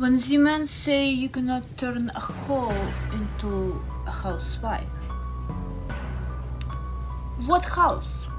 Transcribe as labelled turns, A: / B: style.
A: When the men say you cannot turn a hole into a housewife, what house?